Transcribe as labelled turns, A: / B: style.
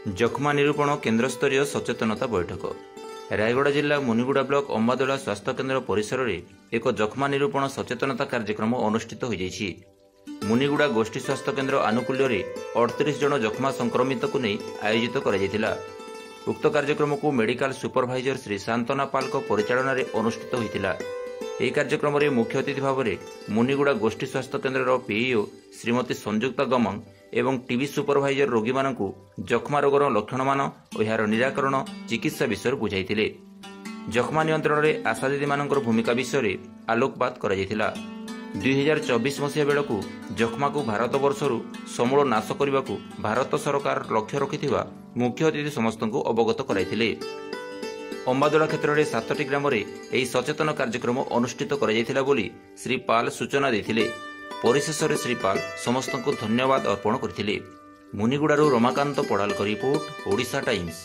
A: ଯକ୍ଷ୍ମା ନିରୂପଣ କେନ୍ଦ୍ରସ୍ତରୀୟ ସଚେତନତା ବୈଠକ। ରାୟଗଡ଼ା ଜିଲ୍ଲା ମୁନିଗୁଡ଼ା ବ୍ଲକ ଅମ୍ବାଦୋଳା ସ୍ୱାସ୍ଥ୍ୟକେନ୍ଦ୍ର ପରିସରରେ ଏକ ଯକ୍ଷ୍ମା ନିରୂପଣ ସଚେତନତା କାର୍ଯ୍ୟକ୍ରମ ଅନୁଷ୍ଠିତ ହୋଇଯାଇଛି। ମୁନିଗୁଡ଼ା ଗୋଷ୍ଠୀ ସ୍ୱାସ୍ଥ୍ୟକେନ୍ଦ୍ର ଆନୁକୂଲ୍ୟରେ ଅଠତିରିଶ ଜଣ ଯକ୍ଷ୍ମା ସଂକ୍ରମିତକୁ ନେଇ ଆୟୋଜିତ କରାଯାଇଥିଲା। ଉକ୍ତ କାର୍ଯ୍ୟକ୍ରମକୁ ମେଡିକାଲ ସୁପରଭାଇଜର ଶ୍ରୀ ଶାନ୍ତନା ପାଲଙ୍କ ପରିଚାଳନାରେ ଅନୁଷ୍ଠିତ ହୋଇଥିଲା। ଏହି କାର୍ଯ୍ୟକ୍ରମରେ ମୁଖ୍ୟ ଅତିଥି ଭାବରେ ମୁନିଗୁଡ଼ା ଗୋଷ୍ଠୀ ସ୍ୱାସ୍ଥ୍ୟକେନ୍ଦ୍ରର ପିଇଓ ଶ୍ରୀମତୀ ସଂଯୁକ୍ତା ଗମଙ୍ଗ ଏବଂ ଟିବି ସୁପରଭାଇଜର ରୋଗୀମାନଙ୍କୁ ଯକ୍ଷ୍ମା ରୋଗର ଲକ୍ଷଣମାନ ଓ ଏହାର ନିରାକରଣ ଚିକିତ୍ସା ବିଷୟରେ ବୁଝାଇଥିଲେ। ଯକ୍ଷ୍ମା ନିୟନ୍ତ୍ରଣରେ ଆଶା ଦିଦିମାନଙ୍କର ଭୂମିକା ବିଷୟରେ ଆଲୋକପାତ କରାଯାଇଥିଲା। ଦୁଇହଜାର ଚବିଶ ମସିହା ବେଳକୁ ଯକ୍ଷ୍ମାକୁ ଭାରତବର୍ଷରୁ ସମୂଳ ନାଶ କରିବାକୁ ଭାରତ ସରକାର ଲକ୍ଷ୍ୟ ରଖିଥିବା ମୁଖ୍ୟ ଅତିଥି ସମସ୍ତଙ୍କୁ ଅବଗତ କରାଇଥିଲେ। ଅମ୍ବାଦୋଳା କ୍ଷେତ୍ରରେ ସାତଟି ଗ୍ରାମରେ ଏହି ସଚେତନ କାର୍ଯ୍ୟକ୍ରମ ଅନୁଷ୍ଠିତ କରାଯାଇଥିଲା ବୋଲି ଶ୍ରୀ ପାଲ ସୂଚନା ଦେଇଥିଲେ। ପରିଶେଷରେ ଶ୍ରୀ ପାଲ ସମସ୍ତଙ୍କୁ ଧନ୍ୟବାଦ ଅର୍ପଣ କରିଥିଲେ। ମୁନିଗୁଡ଼ାରୁ ରମାକାନ୍ତ ପଡ଼ାଲଙ୍କ ରିପୋର୍ଟ ଓଡ଼ିଶା ଟାଇମ୍ସ